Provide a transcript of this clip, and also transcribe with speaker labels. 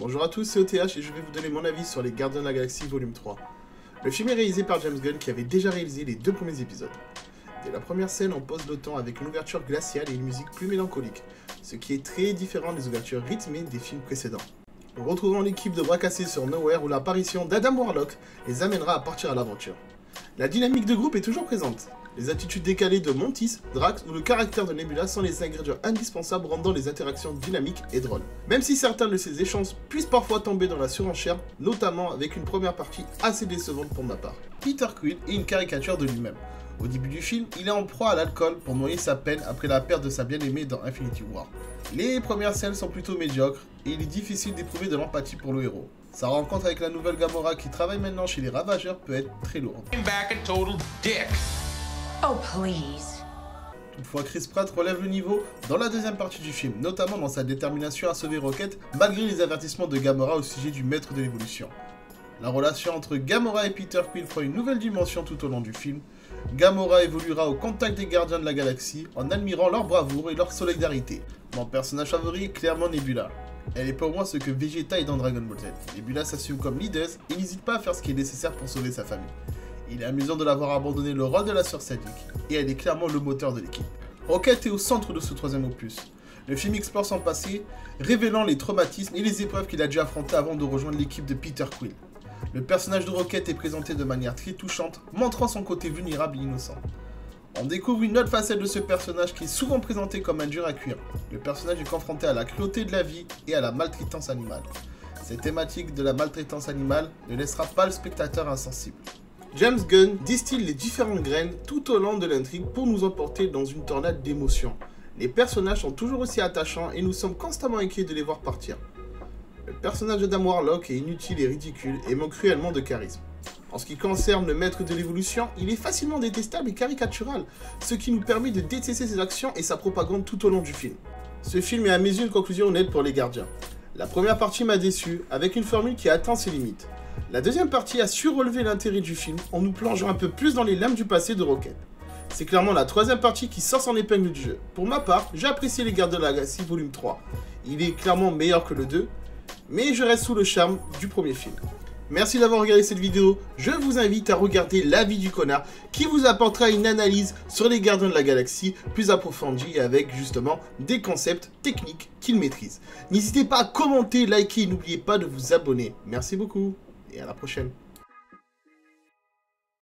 Speaker 1: Bonjour à tous, c'est OTH et je vais vous donner mon avis sur les Gardiens de la Galaxie volume 3. Le film est réalisé par James Gunn qui avait déjà réalisé les deux premiers épisodes. Dès la première scène, on pose temps avec une ouverture glaciale et une musique plus mélancolique, ce qui est très différent des ouvertures rythmées des films précédents. Retrouvons l'équipe de bras cassés sur Nowhere où l'apparition d'Adam Warlock les amènera à partir à l'aventure. La dynamique de groupe est toujours présente. Les attitudes décalées de Montis, Drax ou le caractère de Nebula sont les ingrédients indispensables rendant les interactions dynamiques et drôles. Même si certains de ces échanges puissent parfois tomber dans la surenchère, notamment avec une première partie assez décevante pour ma part. Peter Quill est une caricature de lui-même. Au début du film, il est en proie à l'alcool pour noyer sa peine après la perte de sa bien-aimée dans Infinity War. Les premières scènes sont plutôt médiocres et il est difficile d'éprouver de l'empathie pour le héros. Sa rencontre avec la nouvelle Gamora qui travaille maintenant chez les Ravageurs peut être très lourde.
Speaker 2: Oh, please.
Speaker 1: Toutefois, Chris Pratt relève le niveau dans la deuxième partie du film, notamment dans sa détermination à sauver Rocket malgré les avertissements de Gamora au sujet du maître de l'évolution. La relation entre Gamora et Peter Quill prend une nouvelle dimension tout au long du film. Gamora évoluera au contact des gardiens de la galaxie en admirant leur bravoure et leur solidarité. Mon personnage favori est clairement Nebula. Elle est pour moi ce que Vegeta est dans Dragon Ball Z. Nebula s'assume comme leader et n'hésite pas à faire ce qui est nécessaire pour sauver sa famille. Il est amusant de l'avoir abandonné le rôle de la sœur sadique, et elle est clairement le moteur de l'équipe. Rocket est au centre de ce troisième opus. Le film explore son passé, révélant les traumatismes et les épreuves qu'il a dû affronter avant de rejoindre l'équipe de Peter Quill. Le personnage de Rocket est présenté de manière très touchante, montrant son côté vulnérable et innocent. On découvre une autre facette de ce personnage qui est souvent présenté comme un dur à cuire. Le personnage est confronté à la cruauté de la vie et à la maltraitance animale. Cette thématique de la maltraitance animale ne laissera pas le spectateur insensible. James Gunn distille les différentes graines tout au long de l'intrigue pour nous emporter dans une tornade d'émotions. Les personnages sont toujours aussi attachants et nous sommes constamment inquiets de les voir partir. Le personnage d'Adam Warlock est inutile et ridicule et manque cruellement de charisme. En ce qui concerne le maître de l'évolution, il est facilement détestable et caricatural, ce qui nous permet de détester ses actions et sa propagande tout au long du film. Ce film est à mes yeux une conclusion honnête pour les gardiens. La première partie m'a déçu, avec une formule qui atteint ses limites. La deuxième partie a su relever l'intérêt du film en nous plongeant un peu plus dans les lames du passé de Rocket. C'est clairement la troisième partie qui sort son épingle du jeu. Pour ma part, j'ai apprécié Les Gardes de la Galaxie volume 3. Il est clairement meilleur que le 2, mais je reste sous le charme du premier film. Merci d'avoir regardé cette vidéo. Je vous invite à regarder l'avis du connard qui vous apportera une analyse sur les gardiens de la galaxie plus approfondie avec justement des concepts techniques qu'il maîtrise. N'hésitez pas à commenter, liker et n'oubliez pas de vous abonner. Merci beaucoup et à la prochaine.